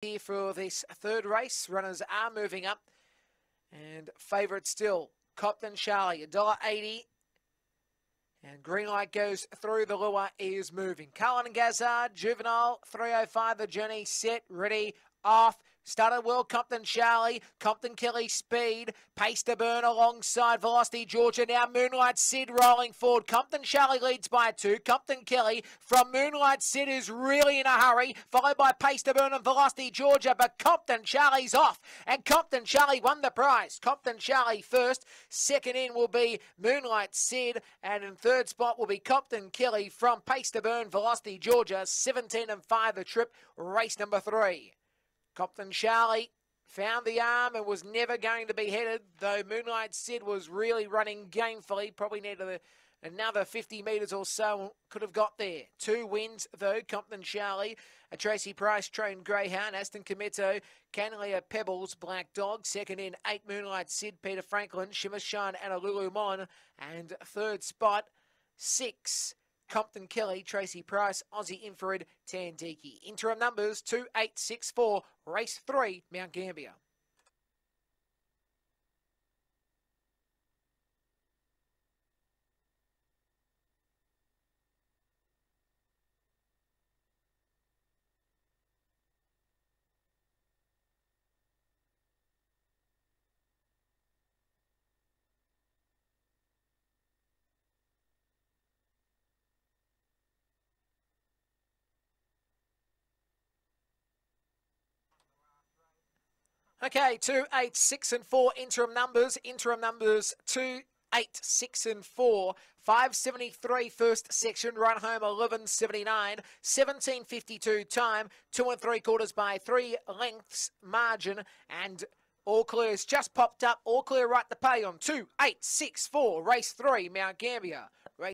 here for this third race. Runners are moving up. And favourite still, Compton Charlie, $1.80. And green light goes through. The lure is moving. Cullen and Gazard, Juvenile, 305. The journey set, ready, off. Started well, Compton Charlie, Compton Kelly Speed, pace to burn alongside Velocity Georgia. Now Moonlight Sid rolling forward. Compton Charlie leads by two. Compton Kelly from Moonlight Sid is really in a hurry, followed by pace to burn and Velocity Georgia. But Compton Charlie's off, and Compton Charlie won the prize. Compton Charlie first. Second in will be Moonlight Sid, and in third spot will be Compton Kelly from pace to burn Velocity Georgia. 17 and 5 the trip, race number three. Compton Charlie found the arm and was never going to be headed, though Moonlight Sid was really running gamefully. Probably needed another 50 metres or so, could have got there. Two wins, though, Compton Charlie, a Tracy Price trained greyhound, Aston Cometto, Canalia Pebbles, Black Dog, second in, eight Moonlight Sid, Peter Franklin, Shimmer Shine, and a Lulu Mon, and third spot, six. Compton Kelly, Tracy Price, Aussie Infrared, Tandiki. Interim numbers 2864, race 3, Mount Gambier. Okay, two, eight, six, and four interim numbers. Interim numbers two, eight, six, and four. 573 first section, run home 1179, 1752 time, two and three quarters by three lengths margin, and all clear's just popped up. All clear right the pay on two, eight, six, four, race three, Mount Gambier.